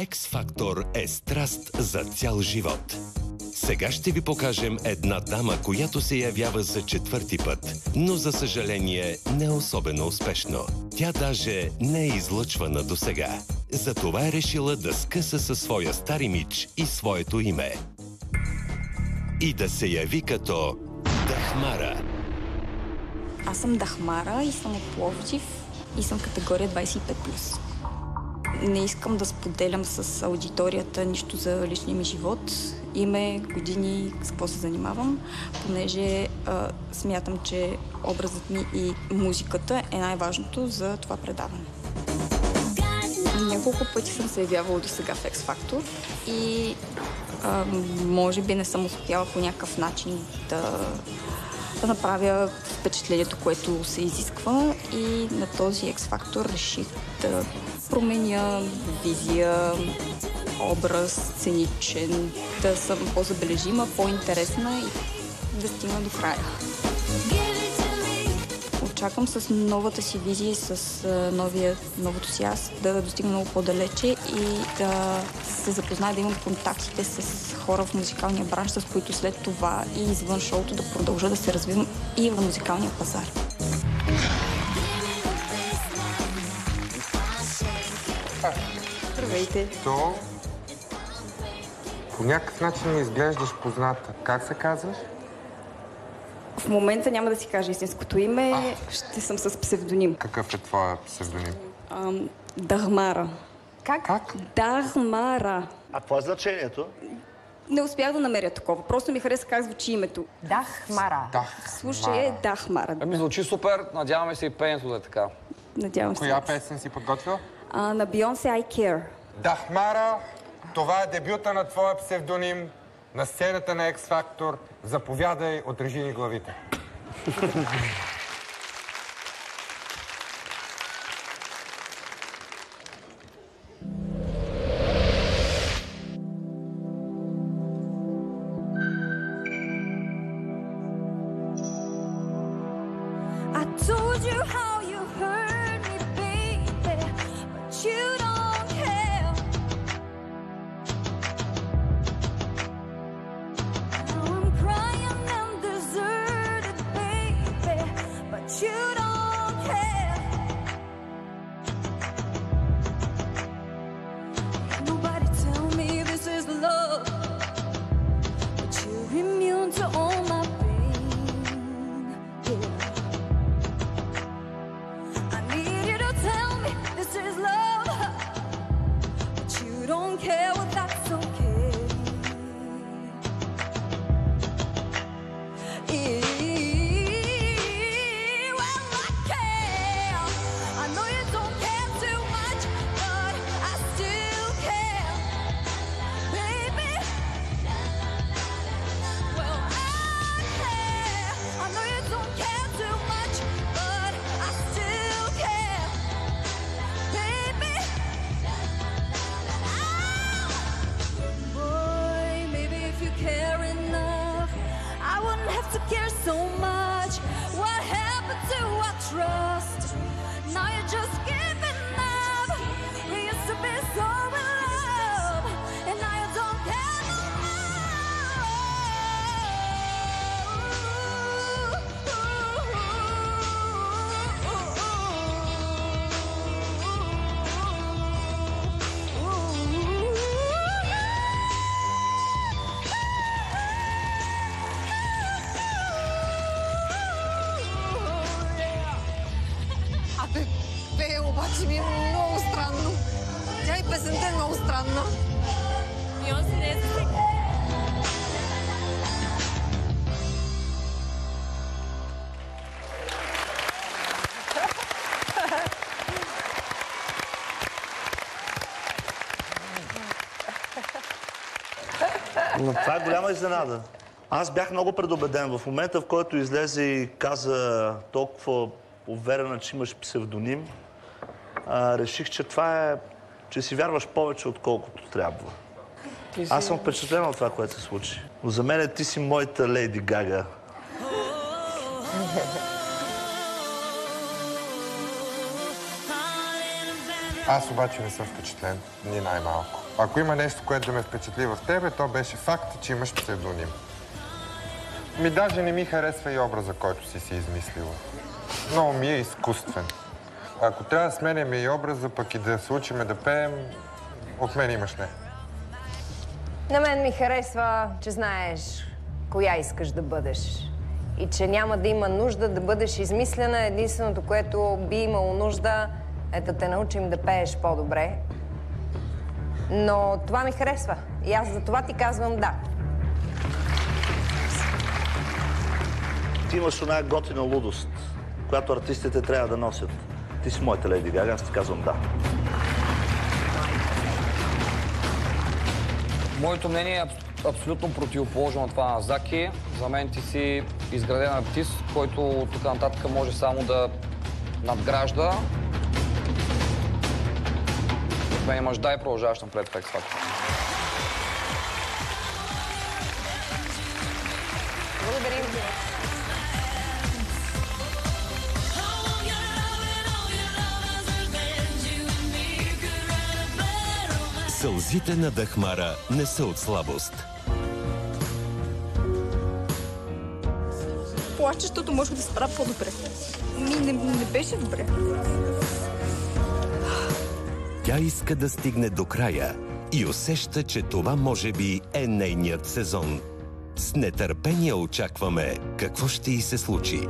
X-Factor е страст за цял живот. Сега ще ви покажем една дама, която се явява за четвърти път, но за съжаление не особено успешно. Тя даже не е излъчвана до сега. Затова е решила да скъса със своя стар имидж и своето име. И да се яви като Дахмара. Аз съм Дахмара и съм от Пловдив и съм категория 25+. Не искам да споделям с аудиторията нищо за личния ми живот, име, години, с какво се занимавам, понеже а, смятам, че образът ми и музиката е най-важното за това предаване. Няколко пъти съм се явявала до сега в X Factor и а, може би не съм успяла по някакъв начин да, да направя впечатлението, което се изисква и на този X Factor реших да променя визия, образ, сценичен, да съм по-забележима, по-интересна и да стигна до края. Очаквам с новата си визия с новия, новото си аз да достигна много по-далече и да се запозная, да имам контактите с хора в музикалния бранш, с които след това и извън шоуто да продължа да се развивам и в музикалния пазар. Здравейте! То по някакъв начин ми изглеждаш позната. Как се казваш? В момента няма да си кажа истинското име, а. ще съм с псевдоним. Какъв е твоя псевдоним? Ам, Дармара. Как? Как? Дармара. А какво е значението? Не успях да намеря такова. Просто ми хареса как звучи името. Дахмара. Дах. В случая е Дахмара. Ами звучи супер. Надяваме се и пеенето да е така. Надявам се. Коя песен си подготвил? А, на Бейонсе I Care. Дахмара, това е дебюта на твоя псевдоним на сцената на X Factor. Заповядай, отрежи ни главите. To care so much. What happened to our trust? Обаче ми е много странно. Тя и песента е много странна. Бейонсе не е за всеки. Но това е голяма изненада. Аз бях много предубеден. В момента, в който излезе и каза толкова уверена, че имаш псевдоним, а, реших, че това е, че си вярваш повече, отколкото трябва. Аз съм впечатлен от това, което се случи. Но за мен ти си моята Лейди Гага. Аз обаче не съм впечатлен, ни най-малко. Ако има нещо, което да ме впечатли в тебе, то беше факт, че имаш псевдоним. Ми даже не ми харесва и образа, който си си измислила. Много ми е изкуствен. Ако трябва да сменяме и образа, пък и да се учиме да пеем, от мен имаш не. На мен ми харесва, че знаеш коя искаш да бъдеш. И че няма да има нужда да бъдеш измислена. Единственото, което би имало нужда, е да те научим да пееш по-добре. Но това ми харесва. И аз за това ти казвам да. Ти имаш една готина лудост, която артистите трябва да носят. Ти си моята Леди Гага, аз ти казвам да. Моето мнение е абс- абсолютно противоположно на това на Заки. За мен ти си изграден артист, който от тук нататък може само да надгражда. От мен имаш да и продължаваш напред в X Factor. Благодарим. Сълзите на Дахмара не са от слабост. Плачещото може да се справя по-добре. Ми не, не беше добре. Тя иска да стигне до края и усеща, че това може би е нейният сезон. С нетърпение очакваме какво ще й се случи.